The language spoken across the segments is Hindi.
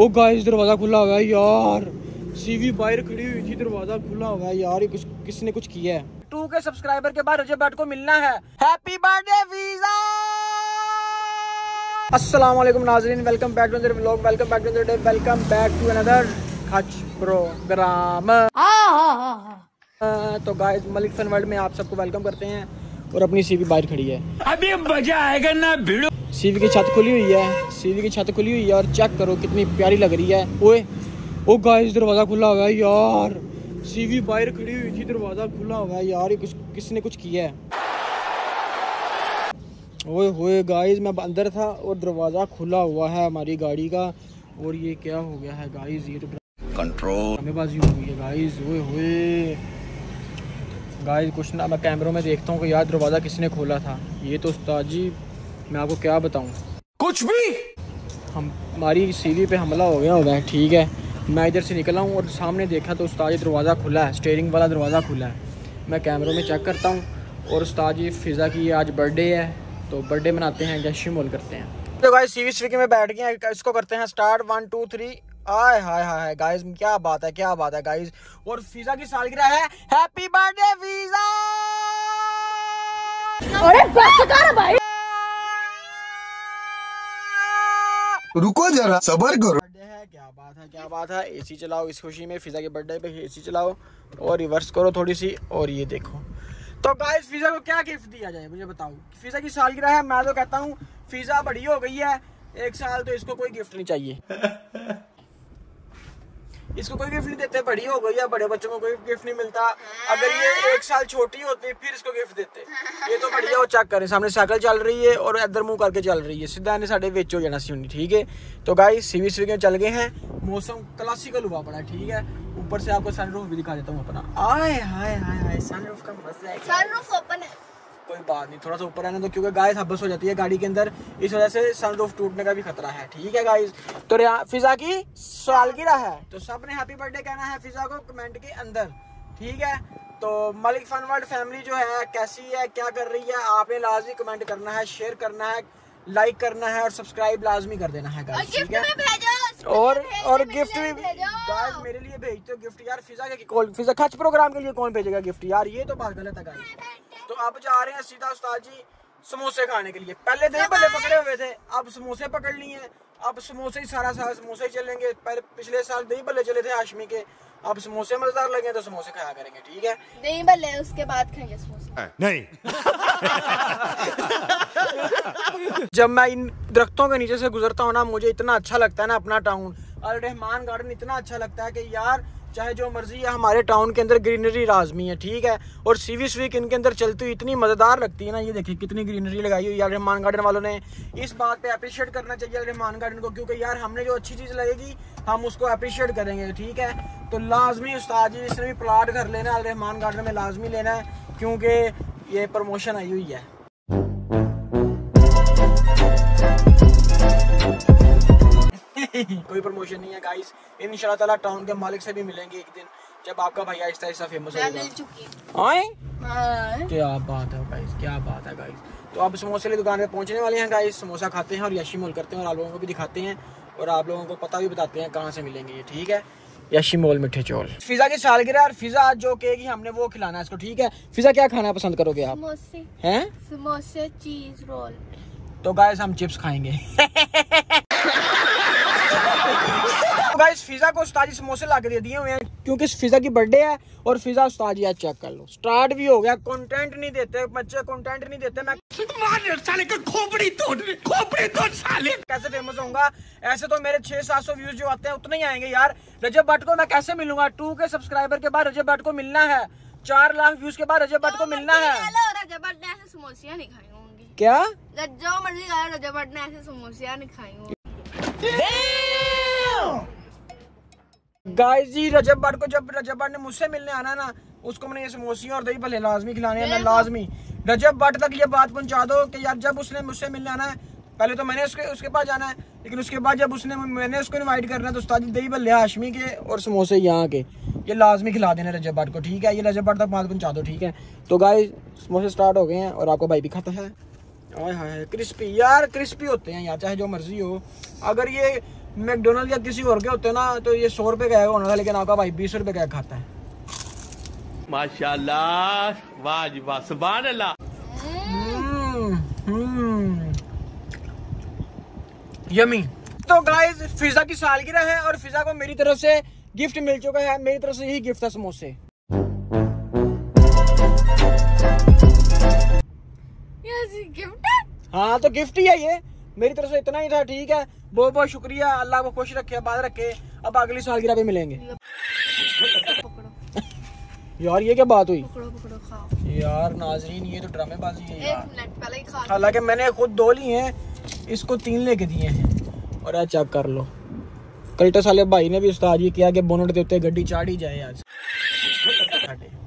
ओ गाइस दरवाज़ा खुला हुआ है यार। सीवी बाहर खड़ी हुई थी दरवाज़ा खुला हुआ है यार ये कुछ किसी ने कुछ किया है? टू के सब्सक्राइबर के बाद रजब भट्ट को मिलना है। हैप्पी बर्थडे वीज़ा अस्सलाम वालेकुम नाजरीन welcome back to another vlog welcome back to another day welcome back to another खच प्रोग्राम तो गाइस मलिक फन वर्ल्ड में आप सबको वेलकम करते हैं और अपनी सीवी बाहर खड़ी है। अभी मज़ा आएगा ना भिड़ो। सीवी की छत खुली हुई है सीवी की छत खुली हुई है और चेक करो कितनी प्यारी लग रही है। ओए ओ गाइस दरवाज़ा खुला हुआ है यार। सीवी बाहर खड़ी हुई थी दरवाज़ा खुला हुआ है यार ये कुछ किसी ने कुछ किया है? ओए होए गाइस मैं अंदर था और दरवाज़ा खुला हुआ है हमारी गाड़ी का। और ये क्या हो गया है गाइस ये तो कंट्रोल हमेबाजी हो गई है गाइस ओए होए। गाइस कुछ ना मैं कैमरों में देखता हूँ कि यार दरवाज़ा किसने खोला था। ये तो उस्ताद जी मैं आपको क्या बताऊँ? कुछ भी? हम हमारी सीवी पे हमला हो गया होगा ठीक है। मैं इधर से निकला हूँ और सामने देखा तो उस्ताद जी दरवाज़ा खुला है स्टेयरिंग वाला दरवाज़ा खुला है। मैं कैमरों में चेक करता हूँ और उस्ताद जी फ़िज़ा की आज बर्थडे है तो बर्थडे मनाते हैं जश्न मोल करते हैं। तो गाइस सीवी स्विकी में बैठ गए इसको करते हैं स्टार्ट वन टू थ्री आय हाय हाय गाइस क्या बात है क्या बात है गाइस और फीजा की सालगिरह है हैप्पी बर्थडे फीजा! अरे बस कर भाई। रुको जरा सबर करो। बर्थडे है क्या बात है क्या बात है। एसी चलाओ इस खुशी में फिजा के बर्थडे पे एसी चलाओ और रिवर्स करो थोड़ी सी और ये देखो। तो गाइस फिजा को क्या गिफ्ट दिया जाए मुझे बताओ। फिजा की सालगिरह है मैं तो कहता हूँ फिजा बड़ी हो गई है एक साल तो इसको कोई गिफ्ट नहीं चाहिए। इसको कोई गिफ्ट नहीं देते, बड़ी हो गई है बड़े बच्चों को कोई गिफ्ट नहीं मिलता। अगर ये एक साल छोटी होती, फिर इसको गिफ्ट देते। ये तो बढ़िया वो चेक करें। सामने साइकिल चल रही है और इधर मुँह करके चल रही है। सीधा ने साढ़े हो जाना सी ठीक है? तो गाइस सीवी सीवी चल गए हैं। मौसम क्लासिकल हुआ पड़ा ठीक है? ऊपर से आपको सनरूफ भी दिखा देता हूँ अपना। आए हाय हाय हाय सनरूफ का मज़ा है। सनरूफ ओपन है। कोई बात नहीं थोड़ा सा ऊपर रहने तो क्योंकि गाइस हब्बस हो जाती है गाड़ी के अंदर। इस वजह से सनरूफ टूटने का भी खतरा है ठीक है गाइस तो रिया- फिजा की सालगिरह है। तो सबने हैप्पी बर्थडे कहना है फिजा को कमेंट के अंदर ठीक है? तो मलिक फन वर्ल्ड फैमिली जो है कैसी है क्या कर रही है आपने लाजमी कमेंट करना है शेयर करना है लाइक करना है और सब्सक्राइब लाजमी कर देना है गाइस ठीक है? और और गिफ्ट भी। गाइस मेरे लिए भेजते हो गिफ्ट यार फिजा के कौन फिजा खच प्रोग्राम के लिए कौन भेजेगा गिफ्ट यार ये तो बात गलत है गाइस तो अब जा रहे हैं सीधा उस्ताद जी समोसे खाने के लिए। पहले दही भल्ले पकड़े हुए थे अब समोसे पकड़ लिए अब समोसे ही सारा साल समोसे ही चलेंगे। पहले पिछले साल दही भल्ले चले थे हाशमी के। अब समोसे मज़ेदार लगे तो समोसे खाया करेंगे ठीक है? नहीं भले उसके बाद खाएँगे समोसे। नहीं। जब मैं इन दरख्तों के नीचे से गुजरता हूँ ना मुझे इतना अच्छा लगता है ना अपना टाउन अल रहमान गार्डन इतना अच्छा लगता है कि यार चाहे जो मर्ज़ी है, हमारे टाउन के अंदर ग्रीनरी लाजमी है, ठीक है? और सीवी स्वीक इनके अंदर चलती हुई इतनी मज़ेदार लगती है ना, ये देखिए कितनी ग्रीनरी लगाई हुई अल रहमान गार्डन वालों ने। इस बात पे अप्रिशिएट करना चाहिए रहमान गार्डन को, क्योंकि यार हमने जो अच्छी चीज़ लगेगी, हम उसको अप्रिशिएट करेंगे, ठीक है? तो लाजमी उस्ताद जी, इसने भी प्लाट घर लेना है, रहमान गार्डन में लाजमी लेना है, क्योंकि ये प्रमोशन आई हुई है। कोई प्रमोशन नहीं है गाइस इन ताला टाउन के मालिक से भी मिलेंगे एक दिन जब आपका भाई आहिस्ता आहिस्ता फ़ेमस होगा। क्या बात है गाइस क्या बात है गाइस तो आप समोसे वाली दुकान पे पहुँचने वाले हैं गाइस समोसा खाते हैं और यशी मोल करते हैं और आप लोगों को भी दिखाते हैं और आप लोगों को पता भी बताते हैं कहाँ से मिलेंगे ये ठीक है? यशी मोल मिठे चौल। फिजा की सालगिरह और फिजा आज जो कहेगी हमने वो खिलाना है इसको ठीक है? फिजा क्या खाना पसंद करोगे आप? समोसे। हैं? समोसे चीज़ रोल। तो गाइस हम चिप्स खाएँगे। गाइस फिजा को उस्ताद समोसे ला के दे दिए हुए हैं। क्योंकि इस फिजा की बर्थडे है और फिजा उस्ताद आज चेक कर लो। स्टार्ट भी हो गया कंटेंट नहीं देते बच्चे कंटेंट नहीं देते। मैं साले का खोपड़ी तोड़ खोपड़ी तोड़ साले। कैसे फ़ेमस होऊँगा? ऐसे तो मेरे छह सात सौ व्यूज़ जो आते हैं उतने ही आएँगे यार। रजब भट्ट को मैं कैसे मिलूँगा? टू के सब्सक्राइबर के बाद रजब भट्ट को मिलना है। चार लाख व्यूज़ के बाद रजब भट्ट को मिलना है। रजब भट्ट ने ऐसे समोसिया नहीं खाई होंगी। क्या? जो मर्ज़ी खाया रजब भट्ट ने ऐसे समोसियाँ नहीं खाई होंगी। गाइस जी रजब भट्ट को जब रजब भट्ट ने मुझसे मिलने आना ना उसको मैंने ये समोसियाँ और दही भले लाजमी खिलाने हैं मैं लाजमी। रजब भट्ट तक ये बात पहुँचा दो कि यार जब उसने मुझसे मिलने आना है पहले तो मैंने उसके उसके पास जाना है लेकिन उसके बाद जब उसने मैंने उसको इनवाइट करना है तो उस्ताद दही भले हाशमी के और समोसे यहाँ के ये लाजमी खिला देना रजब भट्ट को ठीक है? ये रजब भट्ट तक बात पहुँचा दो ठीक है? तो गाय समोसे स्टार्ट हो गए हैं और आपका भाई भी खाता है। हाय हाय क्रिस्पी यार क्रिस्पी होते हैं यार चाहे जो मर्ज़ी हो। अगर ये मैकडोनल्ड या किसी और के होते ना तो ये सौ रुपए का होना था लेकिन आपका भाई बीस रुपए का खाता है। माशाल्लाह वाह जी वाह सुभान अल्लाह यमी तो गाइस फिजा की सालगिरह है और फिजा को मेरी तरफ़ से गिफ्ट मिल चुका है। मेरी तरफ़ से यही गिफ्ट है समोसे। गिफ्ट हाँ? तो गिफ्ट ही है ये। मेरी तरफ़ से इतना ही था ठीक है? बहुत बहुत शुक्रिया। अल्लाह को खुश रखे बाद रखे। अब अगली सालगिरह पे मिलेंगे। यार ये क्या बात हुई? पकड़ो पकड़ो खाओ। यार नाजरीन ये तो ड्रामेबाजी है यार। ही। हालाँकि मैंने खुद दो ली हैं इसको तीन लेके दिए हैं। और आज चेक कर लो। कल्टे साले भाई ने भी उस्ताद ये किया कि बोनट के उत्ते गड्डी चाड़ ही जाए आज।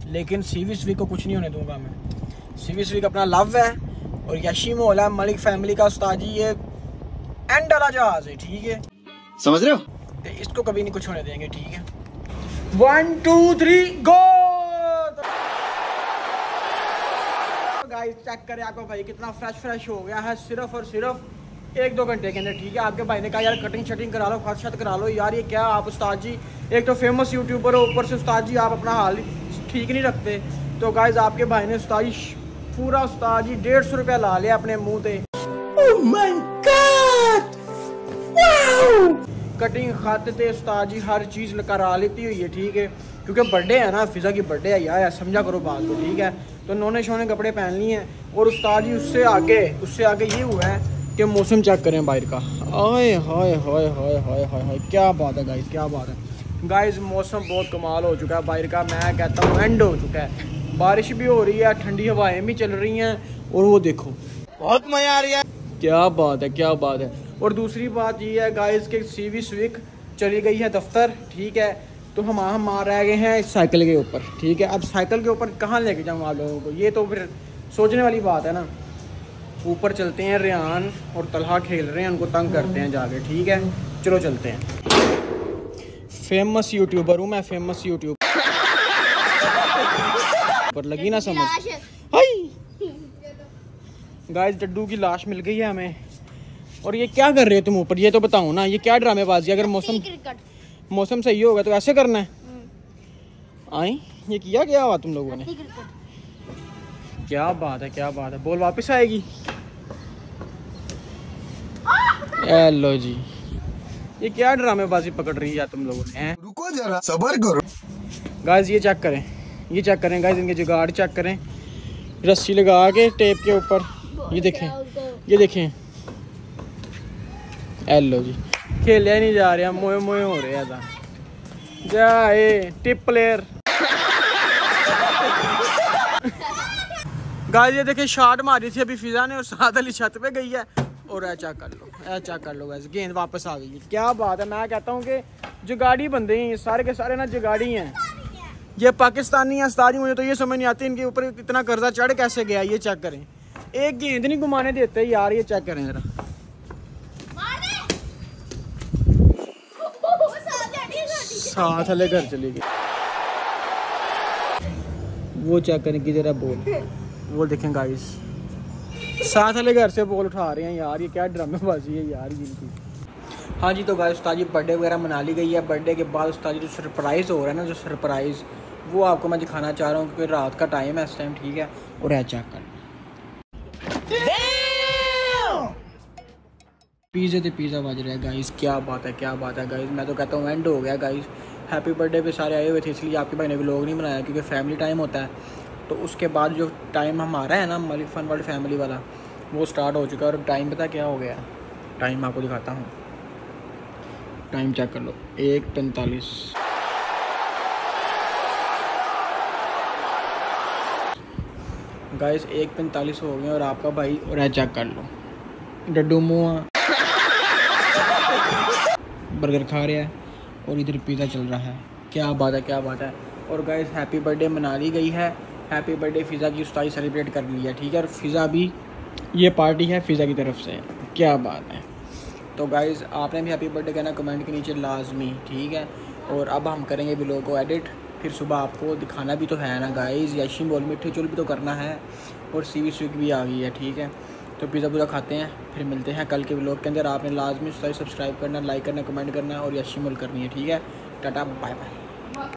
लेकिन सीवी स्वी को कुछ नहीं होने दूँगा मैं। सीवी स्वी का अपना लव है। और यशी मोहला मलिक फैमिली का उस्ताद ये एंड वाला जहाज़ है ठीक है? समझ रहे हो? तो इसको कभी नहीं कुछ होने देंगे ठीक है? One two three go guys check करें आपको भाई कितना फ्रेश फ्रेश हो गया है सिर्फ़ और सिर्फ़ एक दो घंटे के अंदर ठीक है? आपके भाई ने कहा यार कटिंग शटिंग करा लो खत शत करा लो यार ये क्या आप उस्ताद जी? एक तो फ़ेमस यूट्यूबर हो ऊपर से उस्ताद जी आप अपना हाल ठीक नहीं रखते। तो गाइज़ आपके भाई ने उस्ताद जी पूरा उस्ताद जी डेढ़ सौ रुपया ला लिया अपने मुँह पे कटिंग खाते थे उस्ताद जी हर चीज़ करा लेती हुई है ठीक है? क्योंकि बर्थडे है ना फिज़ा की बर्थडे है यार समझा करो बात को ठीक है? तो नोने शोने कपड़े पहन लिए हैं और उस्ताद जी उससे आगे उससे आगे ये हुआ है कि मौसम चेक करें बाहर का। आए हाय हाय हाय हाय हाय हाय क्या बात है गाइस क्या बात है। गाइस मौसम बहुत कमाल हो चुका है बाहर का मैं कहता हूँ एंड हो चुका है। बारिश भी हो रही है ठंडी हवाएँ भी चल रही हैं और वो देखो। बहुत मज़ा आ रहा है। क्या बात है क्या बात है। और दूसरी बात ये है गाइस के सीवी स्विक चली गई है दफ्तर ठीक है? तो हम हम आ रह गए हैं इस साइकिल के ऊपर ठीक है? अब साइकिल के ऊपर कहाँ लेके जाऊँ आप लोगों को? ये तो फिर सोचने वाली बात है ना। ऊपर चलते हैं रेहान और तलहा खेल रहे हैं उनको तंग करते हैं जाके ठीक है? चलो चलते हैं। फ़ेमस यूट्यूबर हूँ मैं फ़ेमस यूट्यूब पर लगी ना समझ। गाइस डड्डू की लाश मिल गई है हमें। और ये क्या कर रहे हो तुम ऊपर? ये तो बताओ ना ये क्या ड्रामेबाजी है? अगर मौसम मौसम सही होगा तो ऐसे करना है। हम्म, आई ये किया क्या हुआ तुम लोगों ने? क्या बात है क्या बात है। बॉल वापस आएगी। हेलो जी। ये क्या ड्रामेबाजी पकड़ रही है तुम लोगों ने रुको जरा सबर करो। गाइस ये चेक करें। ये चेक करें गाइस इनके जुगाड़ चेक करें। रस्सी लगा के टेप के ऊपर। ये देखें ये देखें। हेलो जी। खेलिया नहीं जा रहा, मोए मोए हो रहे था जाए टिप प्लेयर गाइस ये देखिए शॉट मारी थी अभी फिजा ने और साथ अली छत पे गई है। और ऐसा कर लो ऐसा कर लो वैसे गेंद वापस आ गई। क्या बात है, मैं कहता हूँ कि जुगाड़ी बंदे हैं सारे के सारे ना जुगाड़ी हैं। ये पाकिस्तानी उस्ताद मुझे तो ये समझ नहीं आती, इनके ऊपर इतना कर्जा चढ़ कैसे गया? ये चेक करें। एक गेंद नहीं घुमाने देते, यार, ये चेक करें जरा। साथ वाले घर चली गई। वो चेक करें कि जरा बोल। वो देखें गाइस साथ वाले घर से बोल उठा रहे हैं, यार, ये क्या ड्रामेबाजी है, यार इनकी। हाँ जी तो गाइस उस्ताद बर्थडे वगैरह मना ली गई है। बर्थडे के बाद उस्ताद जी, जो सरप्राइज़ हो रहा है ना, जो सरप्राइज़ वो आपको मैं दिखाना चाह रहा हूँ क्योंकि रात का टाइम है इस टाइम ठीक है? और है चेक कर पिज़्ज़े ते पिज़्ज़ा बज रहा है गाइस क्या बात है, क्या बात है गाइस मैं तो कहता हूँ एंड हो गया गाइस हैप्पी बर्थडे पे सारे आए हुए थे, इसलिए आपके भाई ने भी लोग नहीं बनाया क्योंकि फैमिली टाइम होता है। तो उसके बाद जो टाइम हमारा है ना, मलिक फन वर्ल्ड फैमिली वाला, वो स्टार्ट हो चुका है और टाइम पता क्या हो गया? टाइम आपको दिखाता हूँ। टाइम चेक कर लो। एक, पैंतालीस। गाइस एक, पैंतालीस हो गए और आपका भाई और है चेक कर लो। डड्डू मुँह बर्गर खा रहा है और इधर पिज़्ज़ा चल रहा है। क्या बात है, क्या बात है। और गाइस हैप्पी बर्थडे मना ली गई है। हैप्पी बर्थडे फ़िज़ा की उस्ताई सेलिब्रेट कर ली है, ठीक है? और फ़िज़ा भी, ये पार्टी है फ़िज़ा की तरफ़ से। क्या बात है। तो गाइज़ आपने भी हैप्पी बर्थडे कहना कमेंट के नीचे लाजमी, ठीक है? और अब हम करेंगे भी लोगों को एडिट फिर सुबह आपको दिखाना भी तो है ना गाइज़ यशी बोल, मिठे चुल भी तो करना है। और सी वी स्विक भी आ गई है, ठीक है? तो पिज़्ज़ा पुज़ा खाते हैं, फिर मिलते हैं कल के ब्लॉग के अंदर। आपने लाजमी सब्सक्राइब करना लाइक करना कमेंट करना और यशी मोल करनी है, ठीक है? Tata bye bye